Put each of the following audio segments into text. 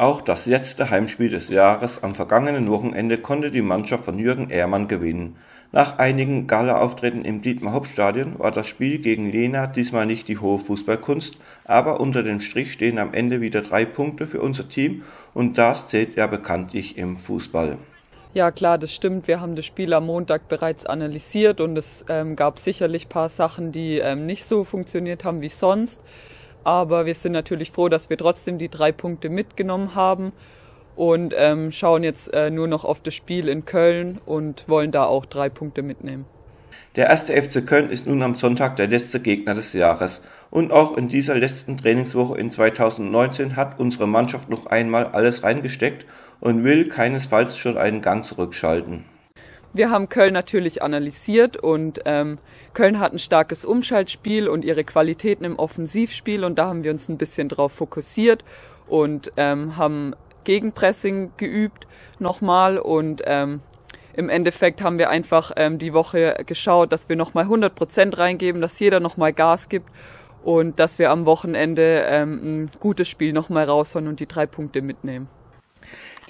Auch das letzte Heimspiel des Jahres am vergangenen Wochenende konnte die Mannschaft von Jürgen Ehrmann gewinnen. Nach einigen Gala-Auftritten im Dietmar-Hauptstadion war das Spiel gegen Lena diesmal nicht die hohe Fußballkunst, aber unter dem Strich stehen am Ende wieder drei Punkte für unser Team und das zählt ja bekanntlich im Fußball. Ja, klar, das stimmt. Wir haben das Spiel am Montag bereits analysiert und es ähm, gab sicherlich ein paar Sachen, die ähm, nicht so funktioniert haben wie sonst. Aber wir sind natürlich froh, dass wir trotzdem die drei Punkte mitgenommen haben und ähm, schauen jetzt äh, nur noch auf das Spiel in Köln und wollen da auch drei Punkte mitnehmen. Der erste FC Köln ist nun am Sonntag der letzte Gegner des Jahres. Und auch in dieser letzten Trainingswoche in 2019 hat unsere Mannschaft noch einmal alles reingesteckt und will keinesfalls schon einen Gang zurückschalten. Wir haben Köln natürlich analysiert und ähm, Köln hat ein starkes Umschaltspiel und ihre Qualitäten im Offensivspiel und da haben wir uns ein bisschen drauf fokussiert und ähm, haben Gegenpressing geübt nochmal und ähm, im Endeffekt haben wir einfach ähm, die Woche geschaut, dass wir nochmal 100 Prozent reingeben, dass jeder nochmal Gas gibt und dass wir am Wochenende ähm, ein gutes Spiel nochmal raushauen und die drei Punkte mitnehmen.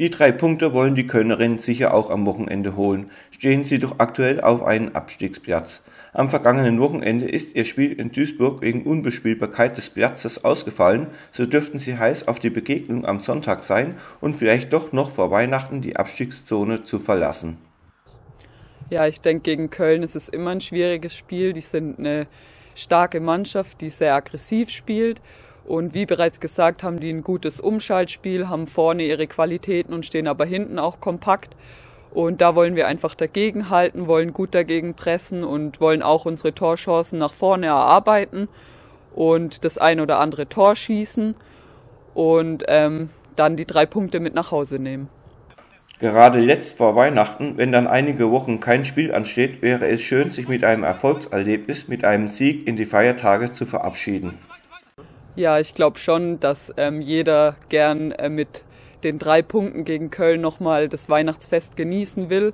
Die drei Punkte wollen die Kölnerinnen sicher auch am Wochenende holen, stehen sie doch aktuell auf einen Abstiegsplatz. Am vergangenen Wochenende ist ihr Spiel in Duisburg wegen Unbespielbarkeit des Platzes ausgefallen, so dürften sie heiß auf die Begegnung am Sonntag sein und vielleicht doch noch vor Weihnachten die Abstiegszone zu verlassen. Ja, ich denke, gegen Köln ist es immer ein schwieriges Spiel. Die sind eine starke Mannschaft, die sehr aggressiv spielt und wie bereits gesagt, haben die ein gutes Umschaltspiel, haben vorne ihre Qualitäten und stehen aber hinten auch kompakt. Und da wollen wir einfach dagegen halten, wollen gut dagegen pressen und wollen auch unsere Torchancen nach vorne erarbeiten und das ein oder andere Tor schießen und ähm, dann die drei Punkte mit nach Hause nehmen. Gerade letzt vor Weihnachten, wenn dann einige Wochen kein Spiel ansteht, wäre es schön, sich mit einem Erfolgserlebnis, mit einem Sieg in die Feiertage zu verabschieden. Ja, ich glaube schon, dass ähm, jeder gern äh, mit den drei Punkten gegen Köln nochmal das Weihnachtsfest genießen will.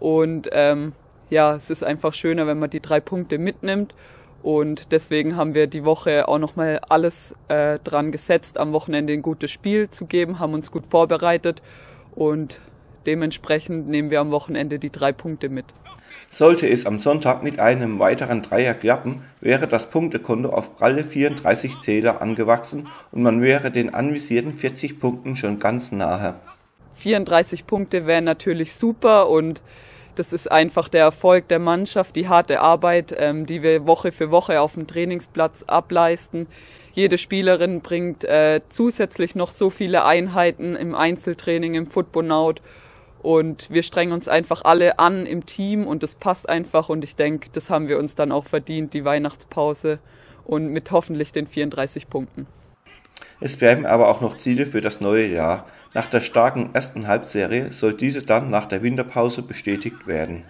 Und ähm, ja, es ist einfach schöner, wenn man die drei Punkte mitnimmt. Und deswegen haben wir die Woche auch nochmal alles äh, dran gesetzt, am Wochenende ein gutes Spiel zu geben, haben uns gut vorbereitet und dementsprechend nehmen wir am Wochenende die drei Punkte mit. Sollte es am Sonntag mit einem weiteren Dreier klappen, wäre das Punktekonto auf pralle 34 Zähler angewachsen und man wäre den anvisierten 40 Punkten schon ganz nahe. 34 Punkte wären natürlich super und das ist einfach der Erfolg der Mannschaft, die harte Arbeit, ähm, die wir Woche für Woche auf dem Trainingsplatz ableisten. Jede Spielerin bringt äh, zusätzlich noch so viele Einheiten im Einzeltraining, im Footbonaut und wir strengen uns einfach alle an im Team und das passt einfach. Und ich denke, das haben wir uns dann auch verdient, die Weihnachtspause und mit hoffentlich den 34 Punkten. Es bleiben aber auch noch Ziele für das neue Jahr. Nach der starken ersten Halbserie soll diese dann nach der Winterpause bestätigt werden.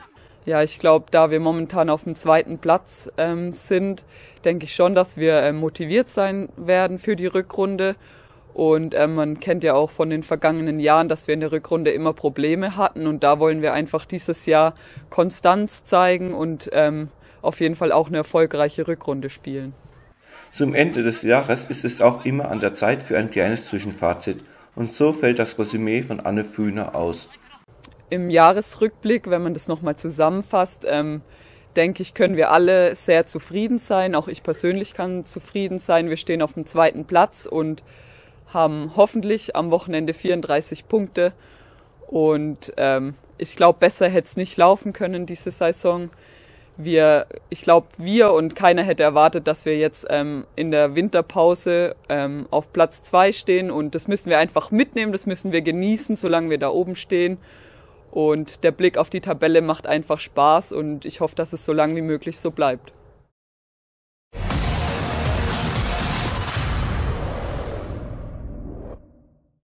Ja, ich glaube, da wir momentan auf dem zweiten Platz ähm, sind, denke ich schon, dass wir äh, motiviert sein werden für die Rückrunde und äh, man kennt ja auch von den vergangenen Jahren, dass wir in der Rückrunde immer Probleme hatten. Und da wollen wir einfach dieses Jahr Konstanz zeigen und ähm, auf jeden Fall auch eine erfolgreiche Rückrunde spielen. Zum Ende des Jahres ist es auch immer an der Zeit für ein kleines Zwischenfazit. Und so fällt das Resümee von Anne Fühner aus. Im Jahresrückblick, wenn man das nochmal zusammenfasst, ähm, denke ich, können wir alle sehr zufrieden sein. Auch ich persönlich kann zufrieden sein. Wir stehen auf dem zweiten Platz und haben hoffentlich am Wochenende 34 Punkte. Und ähm, ich glaube, besser hätte es nicht laufen können diese Saison. Wir, ich glaube, wir und keiner hätte erwartet, dass wir jetzt ähm, in der Winterpause ähm, auf Platz zwei stehen. Und das müssen wir einfach mitnehmen, das müssen wir genießen, solange wir da oben stehen. Und der Blick auf die Tabelle macht einfach Spaß und ich hoffe, dass es so lange wie möglich so bleibt.